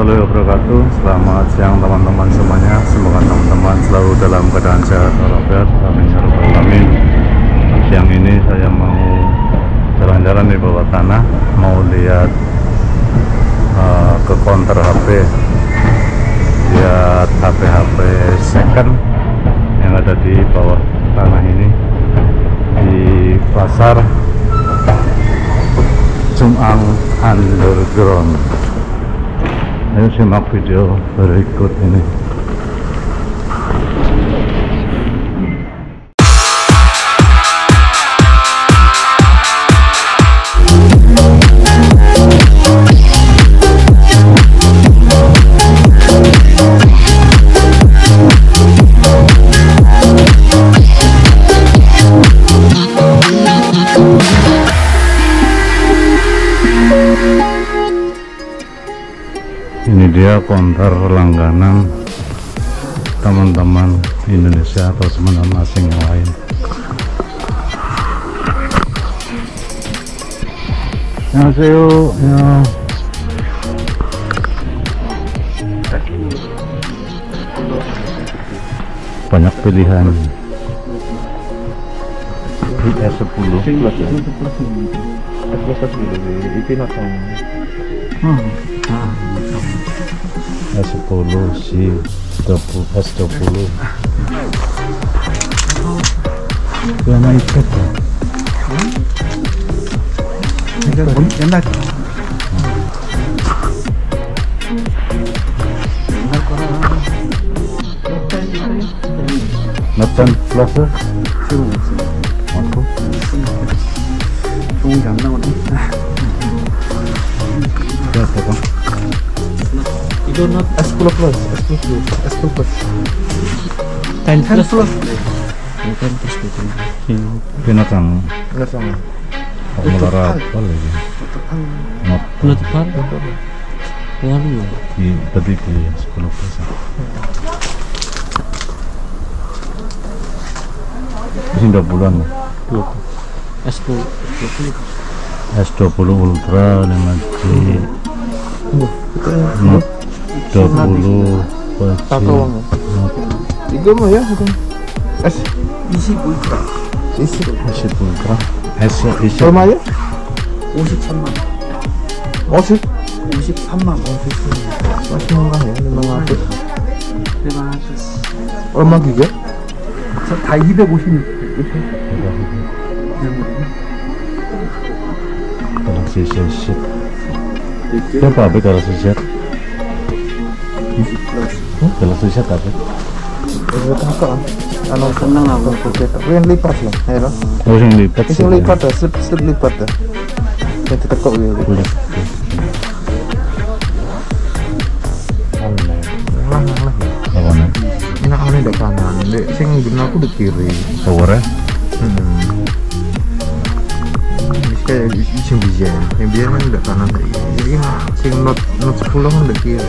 Warahmatullahi wabarakatuh. Selamat siang teman-teman semuanya. Semoga teman-teman selalu dalam keadaan sehat walafiat. Amin ya rabbal alamin. Siang ini saya mau jalan-jalan di bawah tanah Mau lihat uh, ke counter HP Lihat HP-HP second Yang ada di bawah tanah ini Di pasar Jum'ang Underground Ayo simak video berikut ini ini dia konter langganan teman-teman Indonesia atau teman-teman asing yang lain 안녕하세요 ya. banyak pilihan IS10 plus ya Hasta polo, si, hasta polo. 그거 많이 폈다. 이거 옛날 거. 몇번 플러스? 지금 없어요. 많고? 좋은 게 안 나오네. 이거 not S plus plus S plus. Plus S plus. Plus 10 10 plus plus Ini 10 plus gitu binatang enggak sama pengelara apa lagi? Walu ya di tadi di 10 plus. Ini udah bulan. S10 S20 Ultra 5G Note 20 가까워. 이거 뭐야? 이거. S 20 울트라. S 20 울트라. S 20. 얼마야? 53만. 50? 53만 50. 50만 원. 얼마 하셨어? 얼마 하셨어? 얼마 그게? 다 256. Galaxy Z10. Berapa harga Galaxy Z? Kalau tulisan apa? Dalam apa? Anu seneng aku kudet. Yang lipat lah, ya kan? lipat. Yang lipat dah, slip slip lipat dah. Yang Lah, lah. Enak aneh dek kanan, dek sing aku hmm. dek kiri. Power ya? Hmm. kayak. Yang kan dek kanan. Jadi sing not not sepuluh kan kiri.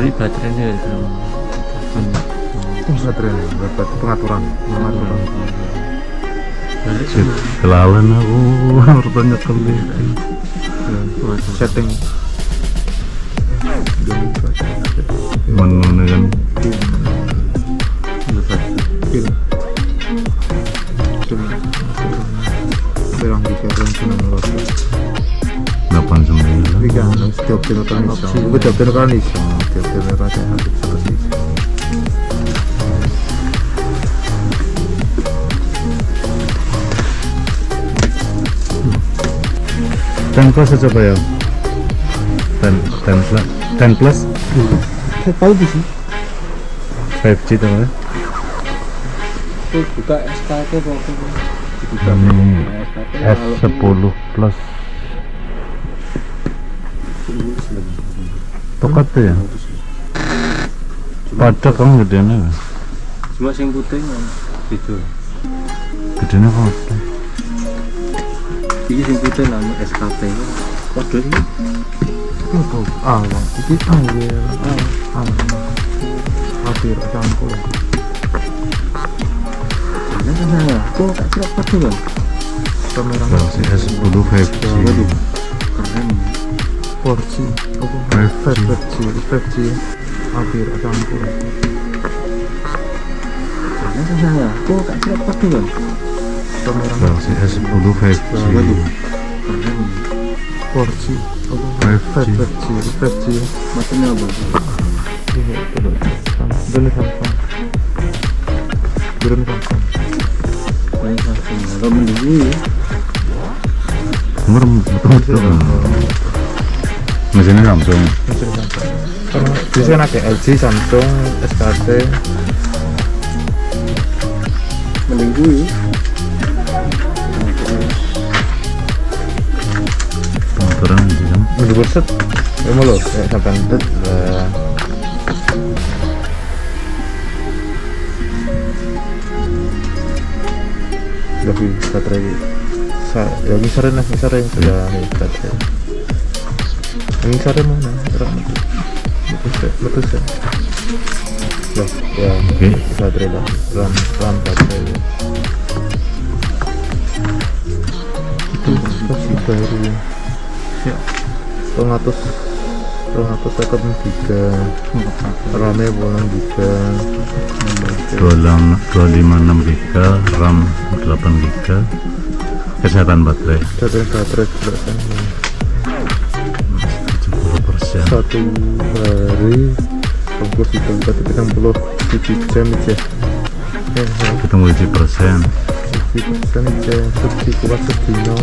Beli baterainya itu. Itu baterai, dapat pengaturan, pengaturan. Balik aku. Hartanya kali. Setting. Mana kan. Bilang di setting film waktu. 89 Tiga, setiap seperti itu. Ten plus pak ya? Ten, ten plus, ten plus, tahu di sini. 5G tuh ya? Itu buka SKT pokoknya. Hmm, S10 plus 똑같대 ya. Pajak kan gedenya. Cuma sing putih yang itu. Gedenya apa? Iki sing putih nama SKT. Kode ini Oh, ah, Bang. Iki ah ya. Ah. Ah. Hampir campur. Nah, nah, nah. Kok tak kira kode kan? Kamera Galaxy S10 5G. Waduh, keren. 4G. Apa? 5G. 5G. 5G. Hampir campur. Nah, nah, nah. Kok kode kan? Kamera Galaxy S10 5G. Waduh, keren. 4G. Apa? 5G. 5G. 5G. Macamnya apa? Ini. Drone Samsung. Drone Samsung. Main Samsung. Kalau Mesinnya Samsung. Mesin Samsung. Karena biasanya kan ada LG, Samsung, SKT. mending gue. Motoran gitu kan. Minggu berset. Ya mau lo, ya sampai ntet. lah. Tapi baterai ya misalnya lah misalnya yang sudah baterai yang misalnya mana itu. Ya? Ya? Loh, ya. Oke. baterai lah. Ram ram baterai. Itu masih baru Ya. pengatus pengatus sekon tiga. Bolong tiga? 26 256 GB, RAM 8 GB. Kesehatan baterai. Baterai baterai juga kan. 70%. Satu hari berarti enam puluh tujuh jam aja eh Ketemu di persen. tujuh persen aja sedih kuat sedino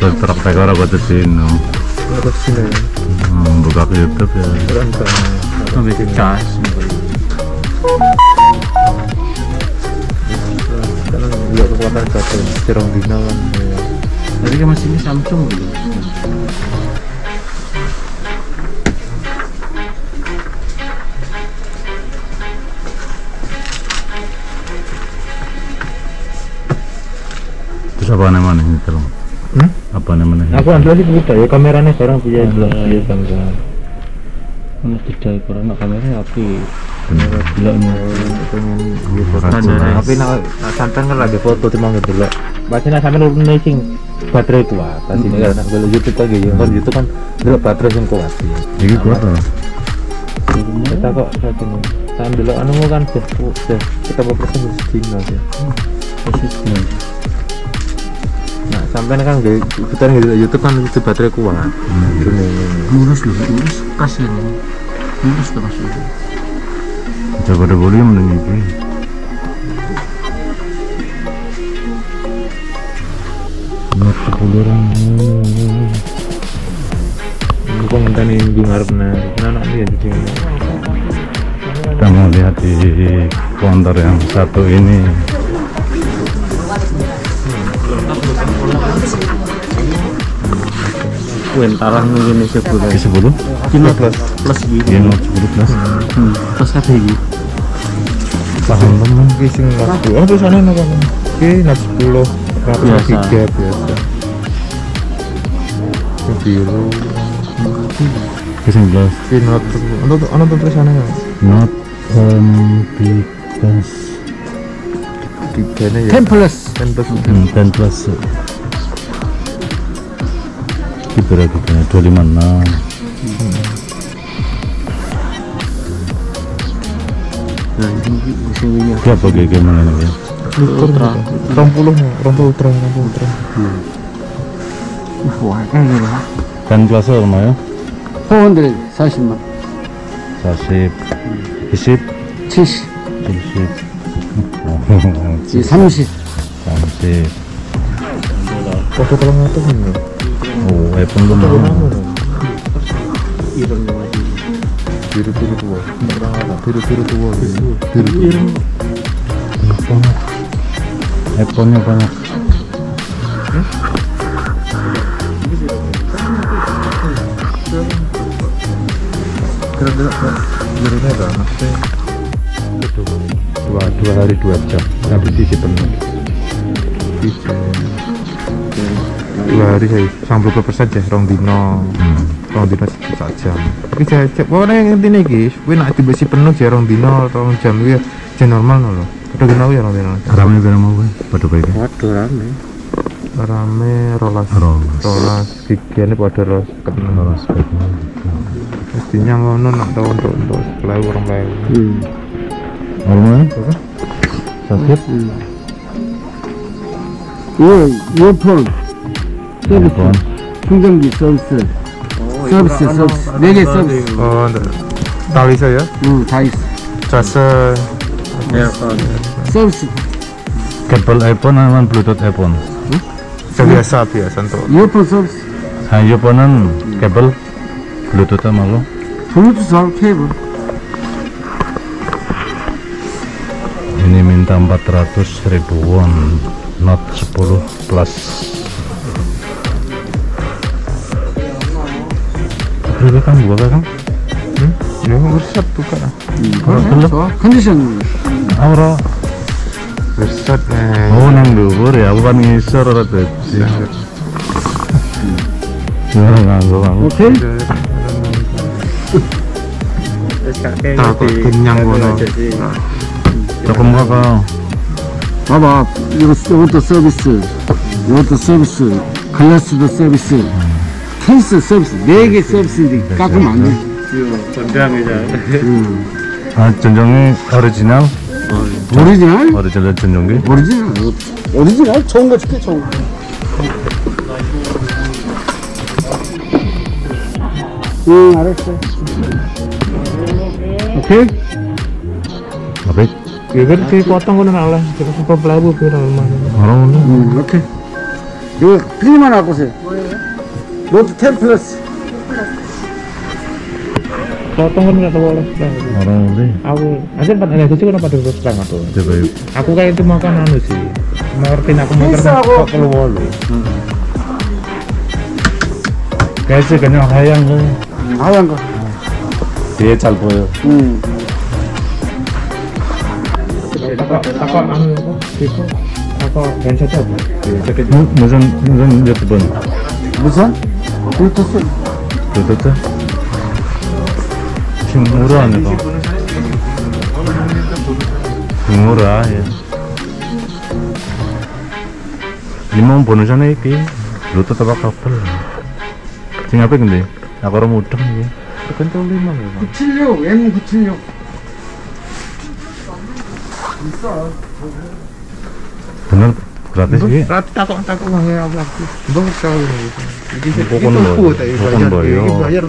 Praktek orang kau no. terus sini ya Hmm, buka YouTube ya. rantang ke cas. karena juga kekuatan baterai cerong dino kan ya. Tapi kan masih ini Samsung gitu. Apa namanya ini tolong? Hmm? Apa namanya? aku ambil sih buta ya kameranya sekarang punya dua ya Samsung Mana tidak kurang kamera api. Kamera gila nih. pengen dia Ada, ada. tapi nak nak sampai kan lagi foto cuma gitu loh bacanya sampai lu nih baterai kuat tadi Hmm. ini karena kalau YouTube lagi ya kan YouTube kan dulu baterai yang kuat sih Ini kuat loh. kita kok saat ini sampai dulu anu kan sudah sudah kita berapa persen sudah sedino sih Posisinya. Nah sampai kan gak kita nggak di YouTube kan itu baterai kuat Hmm. itu nih Lurus loh, lurus kasih loh. Lurus terus. Coba ada volume dengan ini. Note 10 orang. bukan minta nih di ngarepna karena anak dia di sini Kita mau lihat di konter yang satu ini. Kuentaran mungkin ini sebulan. Di 10? Kilo plus plus gitu. Note 10 plus. Plus apa gitu? Paham teman. Oke, sing note 10. Oh, tulisannya apa? Oke, note 10. Ratus Biasa. tiga biasa. Yang biru. Ke 11. Oke, note 10. Ono ono tuh tulisannya nggak? Note um, plus Tiganya ya. Ten plus. Ten plus. hmm, 10 plus Ini berapa ya? 256. Nah, ini di sini Itu apa kayak gimana nih ya? Ultra. Rong puluh, rong puluh ultra, rong puluh ultra. Wah, kayak gini lah. 10 plus 얼마 ya? 포원들 40만. 40, 20, 70. 70, 어, 30. 30. Foto kalau nggak tuh nih. 오, 예쁜 거 oh iPhone belum lama biru biru tua. Biru biru tua biru. Biru iPhone nya banyak. Dua, dua hari dua jam. Habis isi penuh. Bisa dua hari saya sampai berapa persen ya? Rong dino. Rong dino sak jam tapi saya cek pokoknya yang intinya guys gue nak dibesi penuh ya rong dino rong jam gue ya normal loh udah kenal ya rong dino? Rame berapa mau gue pada baiknya waduh rame. Rame rolas. Rolas. rolas gigiannya pada rolas kenal. Terus mestinya ngono nak tahu untuk untuk lalu orang lain. Hmm. Ngomong sakit 예, 이 어폰 telepon 충전기 서비스 서비스 서비스 네 개 서비스 oh enggak tali saya 응, 다 있어 jasa 서비스 kabel iPhone sama bluetooth iPhone biasa biasa untuk 이어폰 서비스 nah iPhone kabel bluetooth sama lo 블루투스 케이블 ini minta 400 ribu won not 10 plus 그래도 딱 먹어가? 응? 이거 우리샷 볼까나? 이거 컨디션 아우라 Bersat eh. Oh nang dubur ya, bukan ngisor atau Ya, nganggu nganggu. Oke. Takut kenyang gono. Takut muka kau. 봐봐, 이거 이것도 서비스, 이것도 서비스, 글라스도 서비스. 음. 케이스 서비스 네 개 서비스인데 깎으면 안 돼 전장이자 응. 아 전정이 오리지널? 오리지널? 오리지널 전정기? 오리지널. 오리지널? 좋은 거 줄게 좋은 거. 응, 알았어. 오케이? ya kan dipotong kono nak oleh kita sampai pelabu pira mana orang ini 응, 오케이. 이거 필만 갖고 오세요. 10 Go 10 Templars. Potong. Kan Orang ini. Aku, aja empat ada sih kenapa dulu terang aku. Aku kayak itu makan anu sih. Ngerti aku mau terang kok keluar. Kayak sih kenyang hayang kan. Hayang kok. Dia hmm. anu kok. Takut. Takut. Gak bisa coba. Musan, apa itu takut genset apa 무- 무슨 무슨 유튜브 무슨? 블루투스. bluetooth kimura nih kok kimura ya ini mau bonusnya iki bluetooth apa kabel sing apa 근데 aku orang mudeng ya kencang lima ya bang 976, M976. bener gratis iki Rata takut takut nggak ya apa aku bang gratis iki? Gratis takok-takok aku. Mbok tau. Iki tuku ta iki bayar. Iki bayar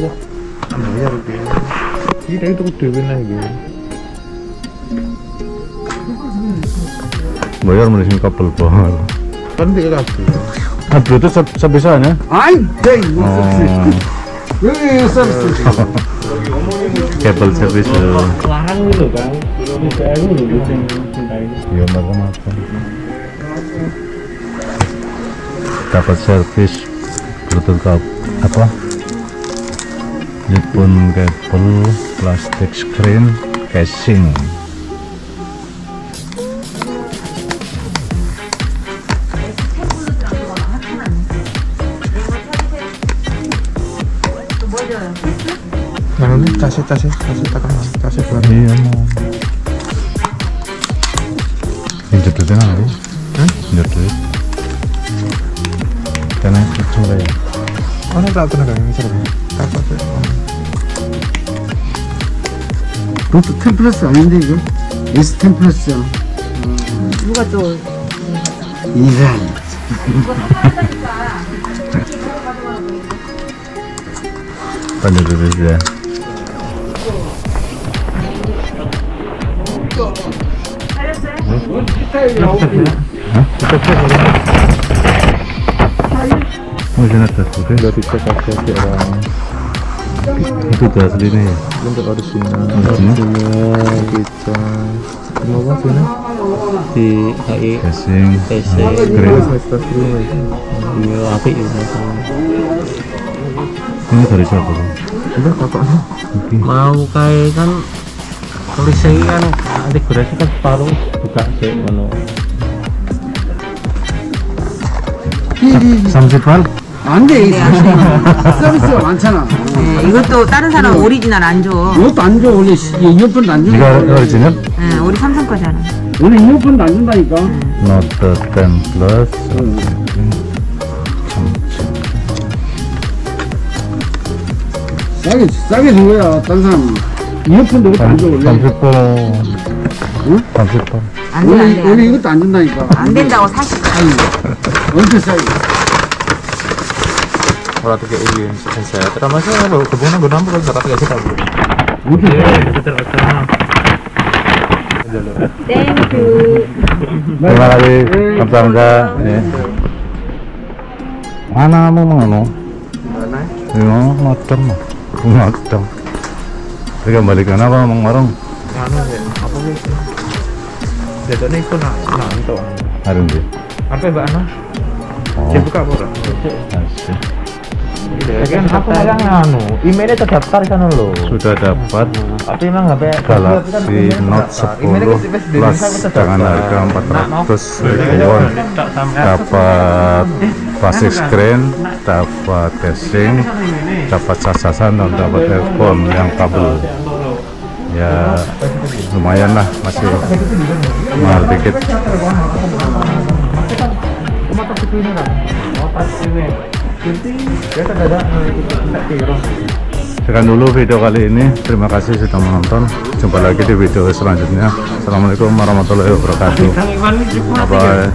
kok. Bayar iki. itu tuh tuku dhewe gitu. bayar iki. Bayar kabel bal. Kan tiga kabel. Nah, Bluetooth sebisanya? Anjing. Wih. Oh. Kabel servis. Lahan gitu kan Ini saya dulu. Macam-macam. Dapat servis bluetooth apa? Earphone kabel plastik screen casing. Nah ini tasnya tasnya tasnya takkan tasnya buat. Iya mau. Injek duitnya 되나? 정도에 꺼내다 하더라고요 형사로 깎았어요 그것도 템플러스 아닌데 이거? S 템플러스야 누가 또 이란 빨리 누르시래 응? Oh, jalan atas oke dari dicek aja sih orang itu udah aslinya ya? Untuk original. Original? Kita mau apa sih di KI casing. Casing. Screen. iya api ini kan. ini dari siapa kan? udah kakaknya okay. mau kayak kan tulis kan nanti antigrasi kan separuh buka sih mana Sampai balik 안 돼, 이거. 서비스가 많잖아. 네, 이것도 다른 사람 오리지널 안 줘. 이것도 안 줘, 원래 시- 이어폰도 안 준다. 이거 오리지널? 네, 우리 삼성 거잖아. 원래 이어폰도 안 준다니까. 노트 10 플러스 싸게, 싸게 준 거야, 다른 사람. 이어폰도 이것도 안 줘, 원래. 38 응? 38안 돼, 원래, 안 돼. 원래 이것도 안 준다니까. 안 된다고 사실. 언제 싸게? orang tiga ujian saya terima saya baru gue nampak kan gak kasih udah. Iya, iya, Thank you. Terima kasih iya. mana kamu mau mana? Apa Anu ya, apa itu nak nak itu. Sih. Apa Mbak Ana? Oh. Dia buka apa? Asih asik. kan aku megang anu emailnya terdaftar kan lo Sudah dapat. Tapi emang HP Galaxy Note 10 Plus dengan harga 400 ribuan. Dapat basic screen dapat casing dapat casasan dan dapat earphone yang kabel. Ya lumayan lah masih mahal dikit sekian dulu video kali ini. Terima kasih sudah menonton. Jumpa lagi di video selanjutnya. Assalamualaikum warahmatullahi wabarakatuh. Bye bye